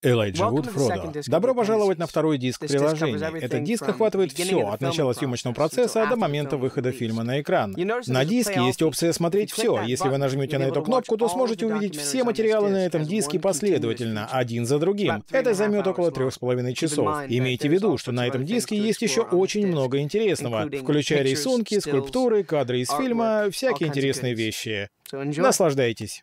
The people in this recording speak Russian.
Элайджа Вуд Фродо. Добро пожаловать на второй диск приложения. Этот диск охватывает все, от начала съемочного процесса до момента выхода фильма на экран. На диске есть опция «Смотреть все». Если вы нажмете на эту кнопку, то сможете увидеть все материалы на этом диске последовательно, один за другим. Это займет около трех с половиной часов. Имейте в виду, что на этом диске есть еще очень много интересного, включая рисунки, скульптуры, кадры из фильма, всякие интересные вещи. Наслаждайтесь.